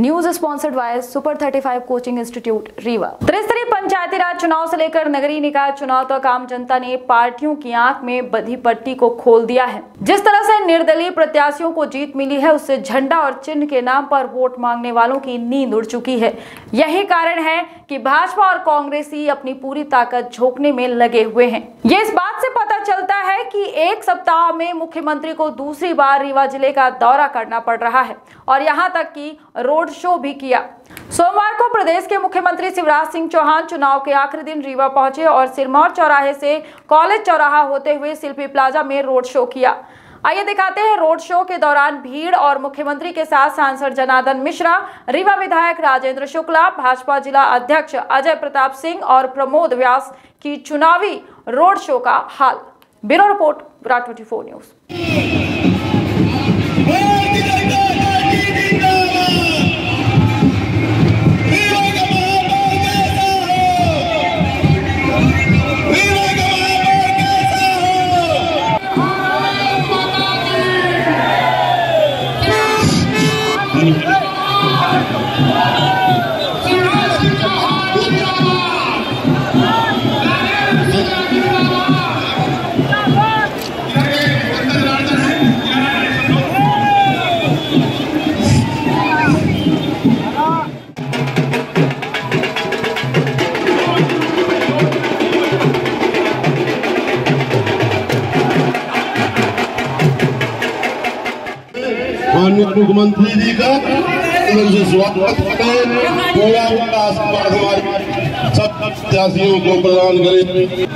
News sponsored by super 35 coaching institute Rewa त्रिस्तरीय पंचायती राज चुनाव से लेकर नगरीय निकाय चुनाव तक आम जनता ने पार्टियों की आँख में बधी पट्टी को खोल दिया है। जिस तरह से निर्दलीय प्रत्याशियों को जीत मिली है, उससे झंडा और चिन्ह के नाम पर वोट मांगने वालों की नींद उड़ चुकी है। यही कारण है कि भाजपा और कांग्रेस ही अपनी पूरी ताकत झोंकने में लगे हुए हैं। ये इस बात से पता एक सप्ताह में मुख्यमंत्री को दूसरी बार रीवा ज़िले का दौरा करना पड़ रहा है और यहाँ तक कि रोड शो भी किया। सोमवार को प्रदेश के मुख्यमंत्री शिवराज सिंह चौहान चुनाव के आखिरी दिन रीवा पहुँचे और सिरमौर चौराहे से कॉलेज चौराहा होते हुए शिल्पी प्लाजा में रोड शो किया। आइए दिखाते हैं रोड शो के दौरान भीड़ और मुख्यमंत्री के साथ सांसद जनार्दन मिश्रा, रीवा विधायक राजेंद्र शुक्ला, भाजपा जिला अध्यक्ष अजय प्रताप सिंह और प्रमोद व्यास की चुनावी रोड शो का हाल। Bureau report Virat twenty four news माननीय मुख्यमंत्री जी का स्वागत करें थोड़ा आशीर्वाद सब प्रत्याशियों को प्रदान करें।